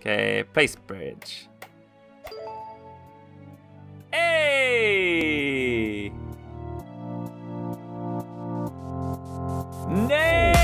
Okej, okay, place bridge. Hey! Nej!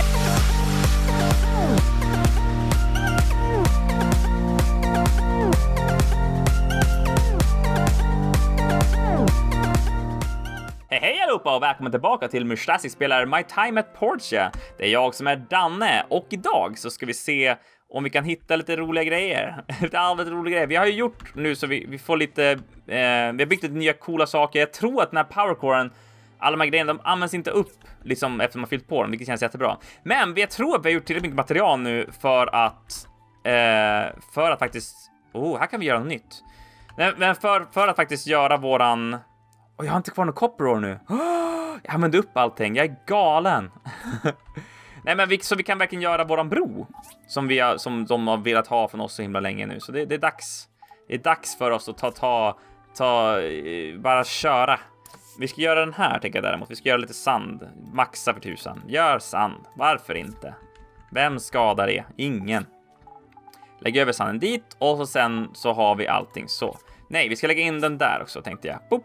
Hej hej allihopa och välkommen tillbaka till Mushlasi spelar My Time at Portia. Det är jag som är Danne och idag så ska vi se om vi kan hitta lite roliga grejer. lite allmänt roliga grejer. Vi har ju gjort nu så vi, vi får lite, eh, vi har byggt lite nya coola saker. Jag tror att den här powercoren alla de här grejerna, de används inte upp liksom efter man fyllt på dem, vilket känns jättebra. Men jag tror att vi har gjort tillräckligt mycket material nu för att, eh, för att faktiskt, oh, här kan vi göra något nytt. Men för, för att faktiskt göra våran, och jag har inte kvar något copper nu. nu. Jag använde upp allting, jag är galen. Nej, men vi, så vi kan verkligen göra våran bro som vi har, som de har velat ha från oss så himla länge nu. Så det, det är dags. Det är dags för oss att ta, ta, ta, eh, bara köra. Vi ska göra den här tänker jag däremot. Vi ska göra lite sand. Maxa för tusan. Gör sand. Varför inte? Vem skadar det? Ingen. Lägg över sanden dit och så sen så har vi allting så. Nej, vi ska lägga in den där också tänkte jag. Boop.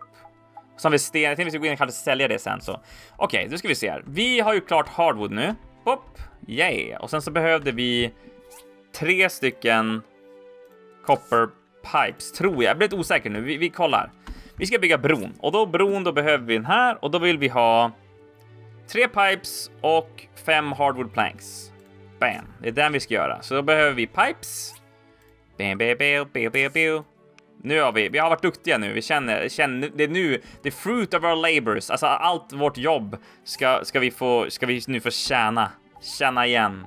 Som vi sten. Jag tänkte vi ska gå in och kanske sälja det sen så. Okej, okay, nu ska vi se här. Vi har ju klart hardwood nu. Pop, yay. Och sen så behövde vi tre stycken copper pipes, tror jag. Jag blir lite osäker nu. Vi, vi kollar. Vi ska bygga bron och då bron, då behöver vi den här och då vill vi ha tre pipes och fem hardwood planks. Bam, det är den vi ska göra. Så då behöver vi pipes. Bam, bam, bam, bam, bam, bam. Nu har vi, vi har varit duktiga nu. Vi känner, känner det är nu, the fruit of our labors, alltså allt vårt jobb ska, ska vi få, ska vi nu få tjäna, tjäna igen.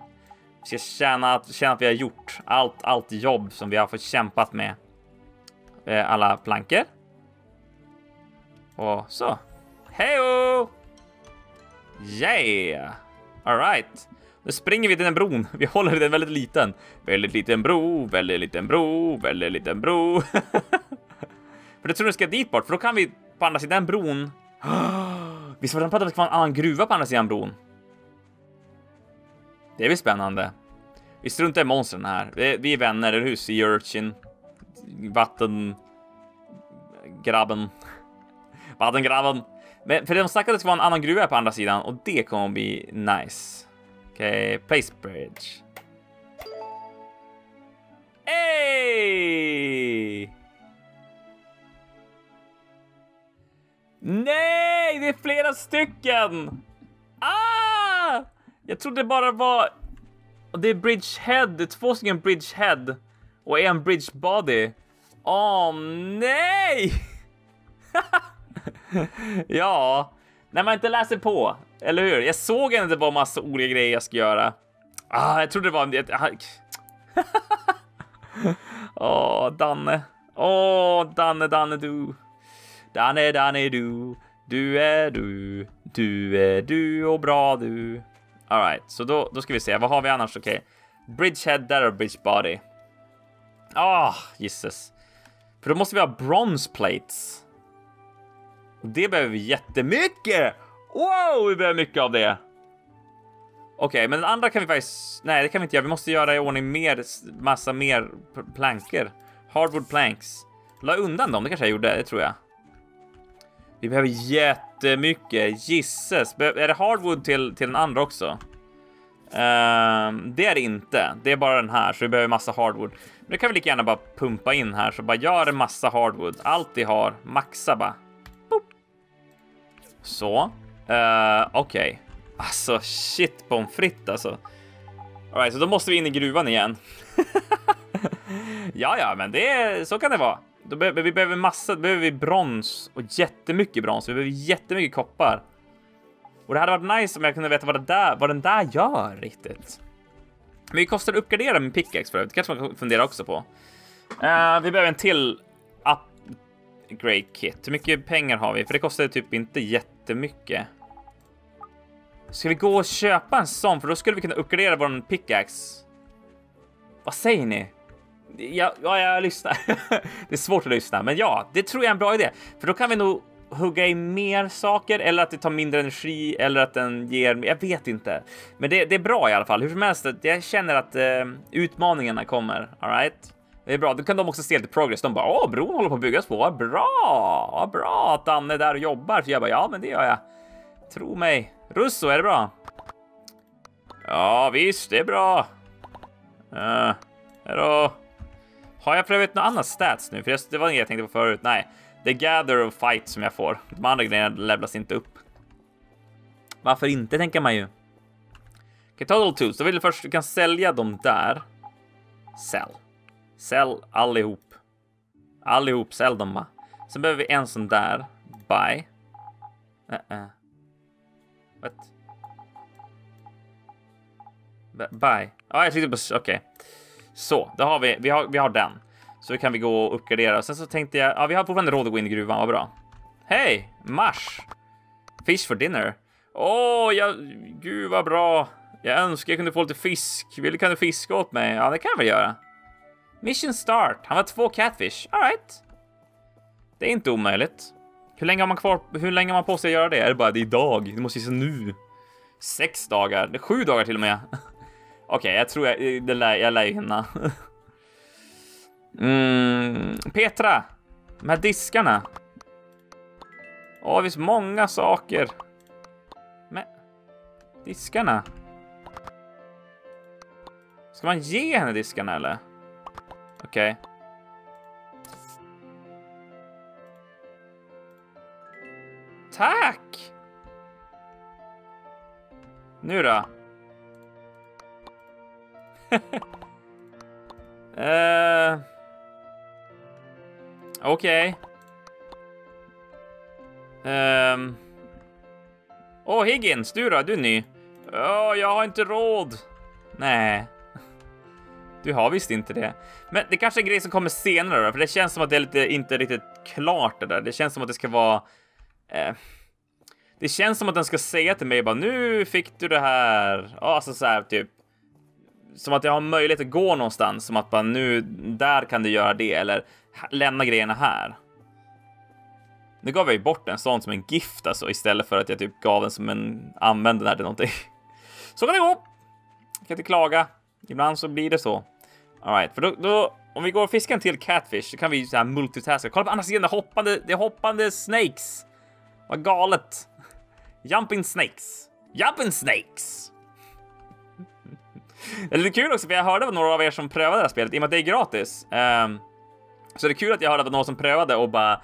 Vi ska tjäna, tjäna känna att vi har gjort allt, allt jobb som vi har fått kämpat med. Eh, alla plankor. Och så. Hejo! Yeah! Alright. Nu springer vi till den bron. Vi håller den väldigt liten. Väldigt liten bro, väldigt liten bro, väldigt liten bro. för det tror jag ska dit bort, för då kan vi på andra sidan bron. Visst var det pratat om att det var en annan gruva på andra sidan bron? Det blir spännande. Vi struntar i monstren här. Vi är vänner, eller hur? Sea Urchin. Vatten... Grabben. Vattengrabben. Men för de snackade att det ska vara en annan gruva på andra sidan och det kommer bli nice. Okej, okay, place bridge. Hey! Nej, det är flera stycken! Ah! Jag trodde det bara var... Det är bridgehead, det är två stycken bridgehead och en bridge body. Åh oh, nej! ja, när man inte läser på, eller hur? Jag såg att det var massa olika grejer jag ska göra. Ah, jag trodde det var... Ah, Åh, oh, Danne. Åh, oh, Danne, Danne, du. Danne, Danne, du. Du är du. Du är du och bra du. Alright, så då, då ska vi se. Vad har vi annars? Okej. Okay. Bridgehead, där och bridge body. Ah, oh, Jesus. För då måste vi ha bronze plates. Det behöver vi jättemycket. Wow, vi behöver mycket av det. Okej, okay, men den andra kan vi faktiskt... Nej, det kan vi inte göra. Vi måste göra i ordning mer, massa mer plankor. Hardwood planks. La undan dem, det kanske jag gjorde, det tror jag. Vi behöver jättemycket. Gisses. Är det hardwood till, till den andra också? Um, det är det inte. Det är bara den här, så vi behöver massa hardwood. Men det kan vi lika gärna bara pumpa in här, så bara gör en massa hardwood. Allt vi har, maxa bara. Så. Uh, Okej. Okay. Alltså shit pommes frites alltså. Alright, så då måste vi in i gruvan igen. ja, ja, men det är så kan det vara. Då be vi behöver massa, då behöver vi brons och jättemycket brons. Vi behöver jättemycket koppar. Och det hade varit nice om jag kunde veta vad, det där, vad den där gör riktigt. Men det kostar att uppgradera min pickaxe för det kanske man kan fundera också på. Uh, vi behöver en till Great kit. Hur mycket pengar har vi? För det kostar typ inte jättemycket. Ska vi gå och köpa en sån? För då skulle vi kunna uppgradera vår pickaxe. Vad säger ni? Ja, ja jag lyssnar. det är svårt att lyssna, men ja, det tror jag är en bra idé. För då kan vi nog hugga i mer saker eller att det tar mindre energi eller att den ger. Jag vet inte, men det, det är bra i alla fall. Hur som helst, jag känner att eh, utmaningarna kommer. Alright, det är bra. Då kan de också se lite progress. De bara åh, bron håller på att byggas på. Vad bra, vad bra att Danne är där och jobbar. Så jag bara ja, men det gör jag. Tro mig. Russo, är det bra? Ja, visst, det är bra. Eh, uh, hejdå. Har jag för övrigt något annat stats nu? För det var inget jag tänkte på förut. Nej, det är gather och fight som jag får. De andra grejerna levlas inte upp. Varför inte, tänker man ju. Okej, total tools. Då vill du först du kan sälja dem där. Sell. Sälj allihop. Allihop, sälj dem bara. Sen behöver vi en sån där. Buy. Uh -uh. What? B buy. Ja, jag tyckte på... Okej. Okay. Så, då har vi, vi har, vi har den. Så kan vi gå och uppgradera. Sen så tänkte jag, ja, vi har fortfarande råd att gå in i gruvan, vad bra. Hej, Mars! Fish for dinner. Åh, oh, jag, gud vad bra. Jag önskar jag kunde få lite fisk. Vill kan du fiska åt mig? Ja, det kan jag väl göra. Mission start. Han var två catfish. Alright. Det är inte omöjligt. Hur länge har man kvar? Hur länge har man på sig att göra det? Är det bara det idag? Det måste ju nu. Sex dagar. Det är sju dagar till och med. Okej, okay, jag tror jag, eh, det lär, jag lär ju hinna. Mm, Petra, de här diskarna. Åh, det finns många saker. Men diskarna. Ska man ge henne diskarna eller? Okej. Okay. Tack! Nu då? uh... Okej. Okay. Um... Åh, oh, Higgins, du då? Du är ny. Ja, oh, jag har inte råd. Nej. Du har visst inte det. Men det kanske är en grej som kommer senare då, för det känns som att det är lite, inte riktigt klart det där. Det känns som att det ska vara... Eh, det känns som att den ska säga till mig bara nu fick du det här. Alltså så här typ. Som att jag har möjlighet att gå någonstans, som att bara nu, där kan du göra det, eller lämna grejerna här. Nu gav jag ju bort en sån som en gift alltså istället för att jag typ gav den som en använde den här till någonting. Så kan det gå. Jag kan inte klaga. Ibland så blir det så. Alright, för då, då, om vi går och fiskar en till catfish så kan vi så här multitaska. Kolla på andra sidan, det hoppande, det hoppande snakes. Vad galet. Jumping snakes. Jumping snakes. Det är lite kul också, för jag hörde av några av er som prövade det här spelet, i och med att det är gratis. Um, så det är kul att jag hörde av någon som prövade och bara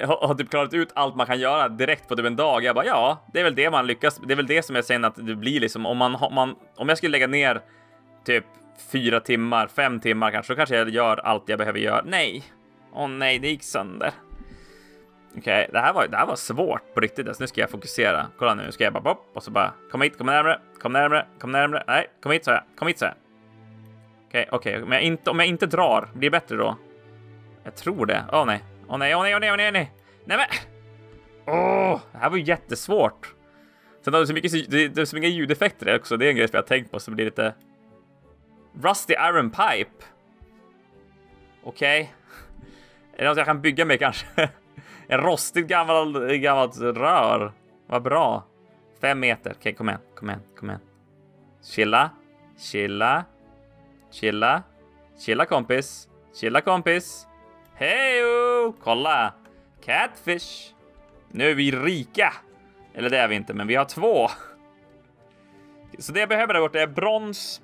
har typ klarat ut allt man kan göra direkt på typ en dag. Jag bara ja, det är väl det man lyckas. Det är väl det som jag säger att det blir liksom om man, om man om jag skulle lägga ner typ fyra timmar, fem timmar kanske, då kanske jag gör allt jag behöver göra. Nej, åh oh, nej, det gick sönder. Okej, okay, det här var det här var svårt på riktigt. Alltså, nu ska jag fokusera. Kolla nu, ska jag bara pop och så bara kom hit, kom närmre, kom närmre, kom närmre. Nej, kom hit så jag, kom hit så jag. Okej, okay, okej, okay. om jag inte om jag inte drar, blir det bättre då? Jag tror det. Åh oh, nej, åh oh, nej, åh oh, nej, åh oh, nej, åh oh, nej, nej, nej men. Åh, oh, det här var ju jättesvårt. Sen har du så mycket, det är så mycket ljudeffekter också. Det är en grej som jag har tänkt på som blir lite. Rusty Iron Pipe. Okej. Okay. Är det något jag kan bygga med kanske? en rostigt gammal, gammalt rör. Vad bra. Fem meter. Okej, okay, kom igen, kom igen, kom igen. Chilla, chilla, chilla, chilla kompis, chilla kompis. Hejo! Oh! Kolla! Catfish! Nu är vi rika. Eller det är vi inte, men vi har två. Så det jag behöver där borta är brons.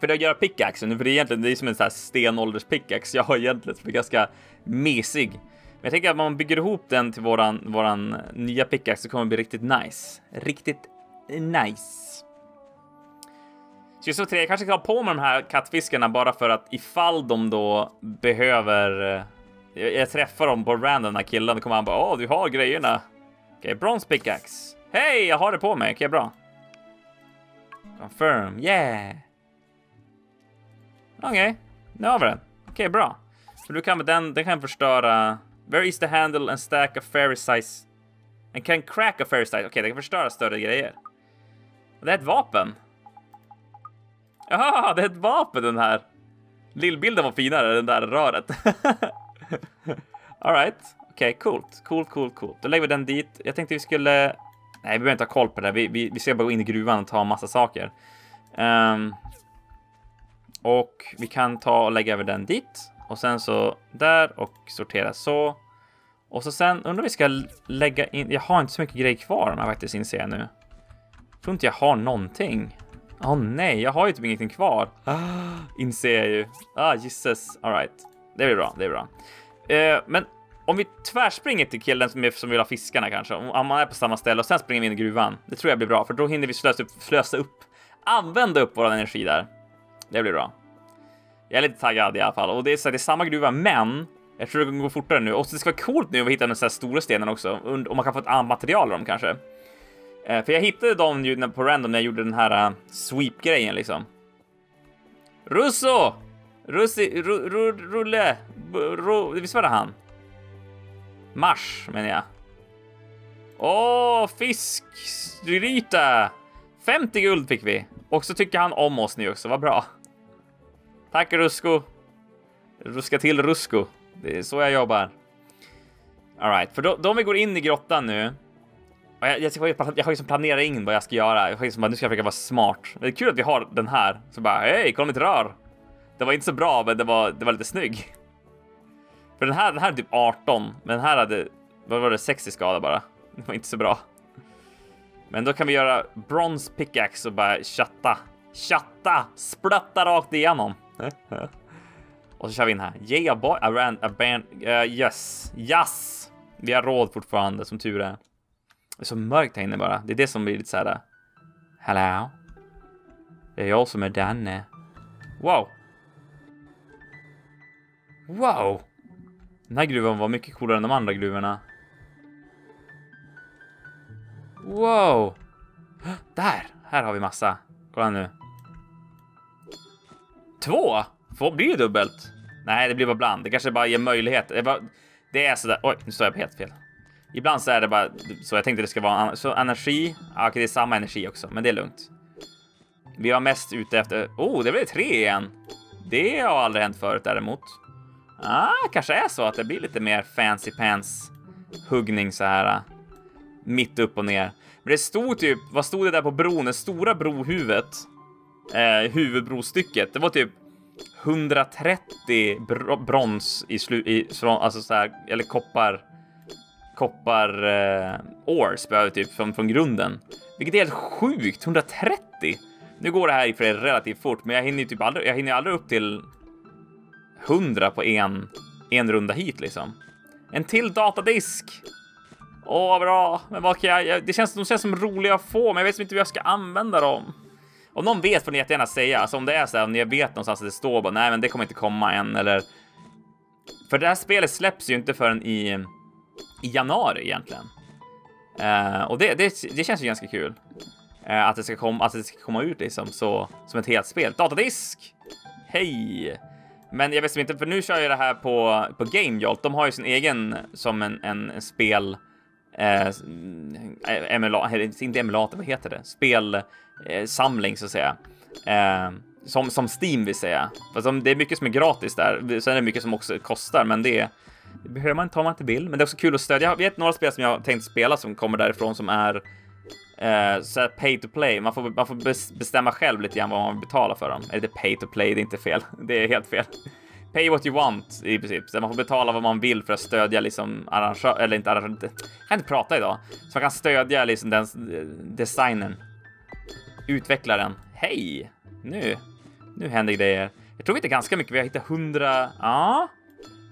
För att göra pickaxen, för det är egentligen det är som en sån här stenålders pickaxe jag har egentligen som är ganska mesig. Men jag tänker att om man bygger ihop den till våran, våran nya pickaxe så kommer det bli riktigt nice. Riktigt nice. Så jag tre, jag kanske ska ha på mig de här kattfiskarna bara för att ifall de då behöver. Eh, jag, jag träffar dem på random, den här killen, då kommer han bara åh, du har grejerna. Okej, okay, brons pickaxe. Hej, jag har det på mig. Okej, okay, bra. Confirm, yeah. Okej, okay, nu har vi den. Okej, okay, bra. Så du kan med den, den kan förstöra. Where is the handle and stack a fairy size? And can crack a fairy size. Okej, okay, den kan förstöra större grejer. Det är ett vapen. Jaha, det är ett vapen den här. Lillbilden var finare, den där röret. Alright, okej, okay, coolt. Coolt, coolt, coolt. Då lägger vi den dit. Jag tänkte vi skulle... Nej, vi behöver inte ha koll på det. Vi, vi, vi ska bara gå in i gruvan och ta massa saker. Um, och vi kan ta och lägga över den dit. Och sen så där och sortera så. Och så sen undrar vi ska lägga in. Jag har inte så mycket grejer kvar om jag faktiskt inser jag nu. Jag tror inte jag har någonting. Åh oh, nej, jag har ju typ ingenting kvar. Ah, inser jag ju. Ah, Jesus. Alright. Det blir bra, det är bra. Eh, men om vi tvärspringer till killen som, är, som vill ha fiskarna kanske, om man är på samma ställe och sen springer vi in i gruvan. Det tror jag blir bra, för då hinner vi slösa upp, slösa upp, använda upp vår energi där. Det blir bra. Jag är lite taggad i alla fall och det är så att det är samma gruva, men jag tror det kommer gå fortare nu och det ska vara coolt nu att hitta de så här stora stenen också och man kan få ett annat material av dem kanske. Eh, för jag hittade dem ju på random när jag gjorde den här eh, sweep-grejen liksom. Russo! Russi, ru, ru, rulle, ru, visst var det han? Mars menar jag. Åh, fiskgryta! 50 guld fick vi. Och så tycker han om oss nu också, vad bra. Tack Rusko. Ruska till Rusko. Det är så jag jobbar. Alright, för då, då om vi går in i grottan nu jag, jag, jag, jag har liksom planerat in vad jag ska göra. Jag har liksom bara, nu ska jag försöka vara smart. Det är kul att vi har den här. Så bara, hej, kolla mitt rör. Det var inte så bra, men det var, det var lite snygg. För den här, den här är typ 18, men den här hade, vad var det, 60 skada bara. Det var inte så bra. Men då kan vi göra bronze pickaxe och bara chatta, chatta, splatta rakt igenom. och så kör vi in här. Yeah boy, I ran a band, uh, yes, yes. Vi har råd fortfarande som tur är. Det är så mörkt här inne bara. Det är det som blir lite så här. Eh, hello? Det är jag som är Danne. Wow! Wow! Den här gruvan var mycket coolare än de andra gruvorna. Wow! Där! Här har vi massa. Kolla nu. Två? Får blir det dubbelt. Nej, det blir bara bland. Det kanske bara ger möjlighet. Det är, bara... det är sådär. Oj, nu står jag på helt fel. Ibland så är det bara så. Jag tänkte det ska vara så energi. Ja, okej, det är samma energi också, men det är lugnt. Vi var mest ute efter. Oh, det blev tre igen. Det har aldrig hänt förut däremot. Ah, kanske är så att det blir lite mer fancy pants huggning så här. Ah, mitt upp och ner. Men det stod typ, vad stod det där på bron? Det stora brohuvudet. Eh, huvudbrostycket. Det var typ 130 br brons i slut, alltså så här, eller koppar koppar eh, ores behöver typ från, från grunden. Vilket är helt sjukt, 130! Nu går det här i för relativt fort, men jag hinner ju typ aldrig, jag hinner aldrig upp till 100 på en, en runda hit liksom. En till datadisk! Åh, vad bra! Men vad kan jag, det känns, de känns som roliga att få, men jag vet inte hur jag ska använda dem. Om någon vet får ni jättegärna säga, alltså om det är så här, om ni vet någonstans att det står bara nej, men det kommer inte komma än eller. För det här spelet släpps ju inte förrän i i januari egentligen. Uh, och det, det, det, känns ju ganska kul. Uh, att, det ska komma, att det ska komma ut liksom så, som ett helt spel. Datadisk! Hej! Men jag vet inte, för nu kör jag det här på, på GameJolt. De har ju sin egen som en, en spel... Eh, mm, eh emulator, inte emulator, vad heter det? Spel eh, så att säga. Eh, som, som Steam vill säga. För det är mycket som är gratis där. Sen är det mycket som också kostar, men det det behöver man inte om man inte vill, men det är också kul att stödja. Jag vet några spel som jag tänkt spela som kommer därifrån som är eh, så pay to play. Man får, man får bestämma själv lite grann vad man vill betala för dem. Eller det pay to play, det är inte fel. Det är helt fel. Pay what you want i princip. Så man får betala vad man vill för att stödja liksom arrangör, eller inte arrangör, jag kan inte prata idag. Så man kan stödja liksom den designen. Utvecklaren. Hej! Nu, nu händer grejer. Jag tror vi hittar ganska mycket. Vi har hittat hundra, ja,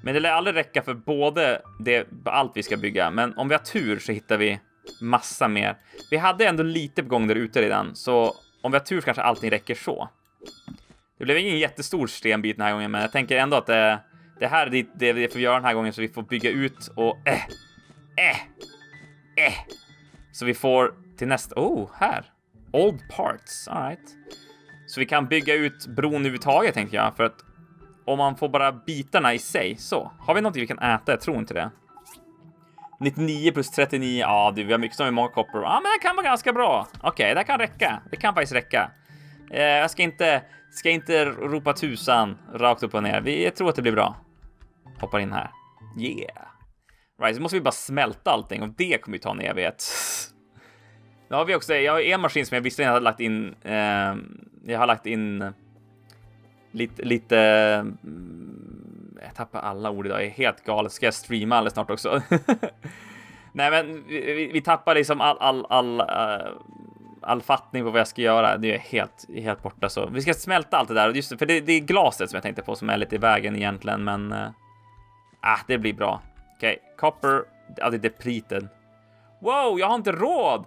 men det lär aldrig räcka för både det, allt vi ska bygga, men om vi har tur så hittar vi massa mer. Vi hade ändå lite på gång där ute redan, så om vi har tur så kanske allting räcker så. Det blev ingen jättestor stenbit den här gången, men jag tänker ändå att det, det här är det vi får göra den här gången så vi får bygga ut och eh, eh, eh. Så vi får till nästa, oh, här. Old parts, alright. Så vi kan bygga ut bron överhuvudtaget tänkte jag, för att om man får bara bitarna i sig. Så, har vi någonting vi kan äta? Jag tror inte det. 99 plus 39, ja du, vi har mycket som är många koppar. Ja, men det kan vara ganska bra. Okej, okay, det kan räcka. Det kan faktiskt räcka. Eh, jag ska inte, ska inte ropa tusan rakt upp och ner. Vi, jag tror att det blir bra. Hoppar in här. Yeah. Right, så måste vi bara smälta allting och det kommer ju ta en evighet. Nu har vi också, jag har en maskin som jag visserligen har lagt in. Eh, jag har lagt in lite, lite. Jag tappar alla ord idag. Jag är helt galet. Ska jag streama alldeles snart också? Nej, men vi, vi, tappar liksom all, all, all, uh, all fattning på vad jag ska göra. Det är helt, helt borta så vi ska smälta allt det där. Just för det, det är glaset som jag tänkte på som är lite i vägen egentligen, men. Uh, ah, det blir bra. Okej, okay. copper. Ja, det är depriten. Wow, jag har inte råd!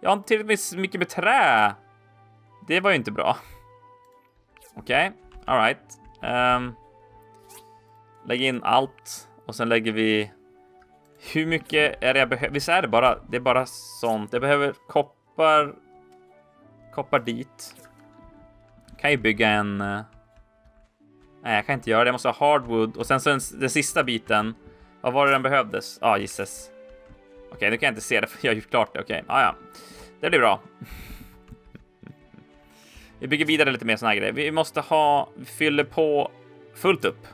Jag har inte tillräckligt mycket med trä. Det var ju inte bra. Okej, okay. alright. Um, lägg in allt och sen lägger vi. Hur mycket är det jag behöver? Visst är det bara? Det är bara sånt. Jag behöver koppar. Koppar dit. Kan ju bygga en. Eh, nej, jag kan inte göra det. Jag måste ha hardwood och sen så den, den sista biten. Vad var det den behövdes? Ja, ah, gissas. Okej, okay, nu kan jag inte se det för jag har gjort klart det. Okej, okay. ah, ja, det blir bra. Vi bygger vidare lite mer såna här grejer. Vi måste ha, vi fyller på fullt upp.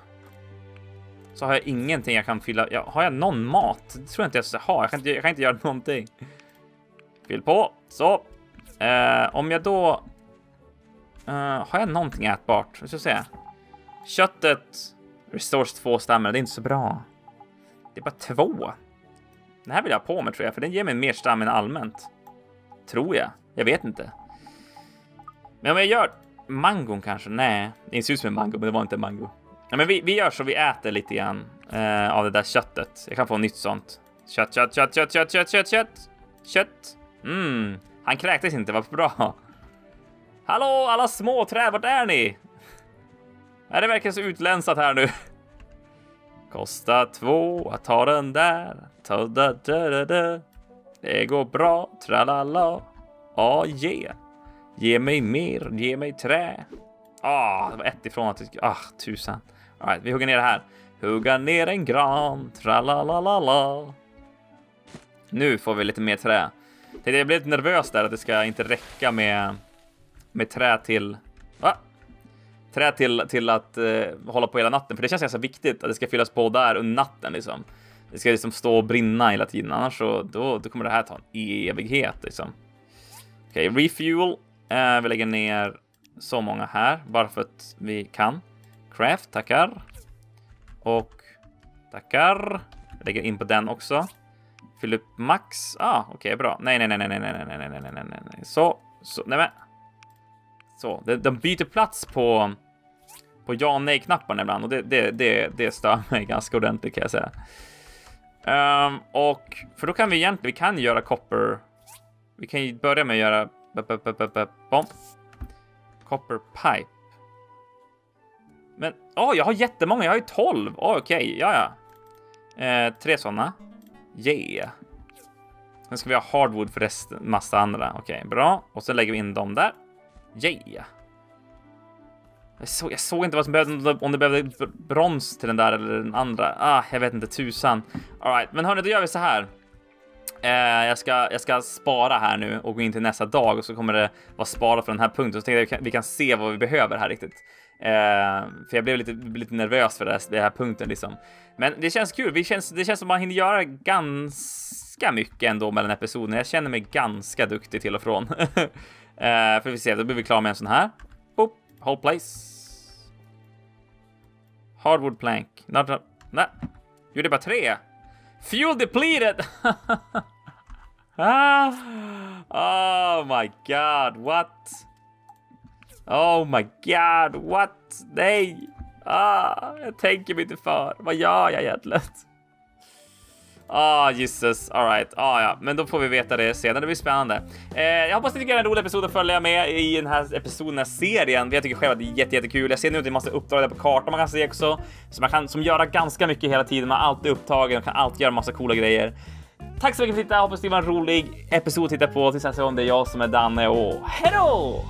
Så har jag ingenting jag kan fylla. Ja, har jag någon mat? Det tror jag inte jag ska ha. Jag kan inte, jag kan inte göra någonting. Fyll på. Så. Eh, om jag då... Eh, har jag någonting ätbart? Vi ska se. Köttet restores två stammar. Det är inte så bra. Det är bara två. Den här vill jag ha på mig tror jag, för den ger mig mer stam än allmänt. Tror jag. Jag vet inte. Men om jag gör mangon kanske? Nej, det ser ut som en mango, men det var inte en mango. Ja, men vi, vi gör så vi äter lite grann eh, av det där köttet. Jag kan få nytt sånt. Kött, kött, kött, kött, kött, kött, kött, kött. Kött. Mm, han kräktes inte, vad bra. Hallå alla små träd, vart är ni? Är det verkligen så utlänsat här nu? Kosta två att ta den där. Ta da, da, da, da. Det går bra, tralala. Ah, yeah. Ge mig mer, ge mig trä. Ah, det var ett ifrån att Ah, tusan. All right, vi hugger ner det här. Hugga ner en gran, tralalalala. Nu får vi lite mer trä. Jag blev lite nervös där att det ska inte räcka med, med trä till... Va? Trä till, till att eh, hålla på hela natten, för det känns ganska viktigt att det ska fyllas på där under natten liksom. Det ska liksom stå och brinna hela tiden, annars så då, då kommer det här ta en evighet liksom. Okej, okay, refuel. Eh, vi lägger ner så många här bara för att vi kan. Craft, tackar. Och tackar. Jag lägger in på den också. Fyll upp max. Ah, okej, okay, bra. Nej, nej, nej, nej, nej, nej, nej, nej, nej, nej, nej, nej. Så, så, nej men. Så, de, de byter plats på på ja nej knapparna ibland och det, det, det, det stör mig ganska ordentligt kan jag säga. Um, och för då kan vi egentligen, vi kan göra copper. Vi kan ju börja med att göra bomb. Copper pipe. Men åh, oh, jag har jättemånga. Jag har ju 12. Oh, Okej, okay. ja, ja. Uh, tre sådana. Yeah. Sen ska vi ha hardwood för resten, massa andra. Okej, okay, bra. Och så lägger vi in dem där. Yeah. Jag såg, jag såg inte vad som behövde, om det behövde brons till den där eller den andra. Ah, jag vet inte tusan. Alright, men hörni, då gör vi så här. Eh, jag, ska, jag ska spara här nu och gå in till nästa dag och så kommer det vara sparat från den här punkten. Så tänkte jag vi kan, vi kan se vad vi behöver här riktigt. Eh, för jag blev lite, lite nervös för det här, den här punkten liksom. Men det känns kul. Vi känns, det känns som man hinner göra ganska mycket ändå mellan episoderna. Jag känner mig ganska duktig till och från. eh, för vi ser, då blir vi klara med en sån här. Whole place. Hardwood plank. Not, not, nej, gjorde bara tre. Fuel depleted! ah. Oh my god, what? Oh my god, what? Nej! Ah, jag tänker mig inte för. Vad gör jag egentligen? Ah, Jesus. Alright. Ah, ja, men då får vi veta det senare. Det blir spännande. Eh, jag hoppas ni tycker det är en rolig episod att följa med i den här episoden, den här serien. Jag tycker själv att det är jätte, jättekul. Jag ser nu att det är massa uppdrag där på kartan man kan se också, så man kan som göra ganska mycket hela tiden. Man är alltid upptagen och kan alltid göra massa coola grejer. Tack så mycket för att ni tittade. Hoppas det var en rolig episod att titta på. Tills nästa gång, det är jag som är Danne och hejdå!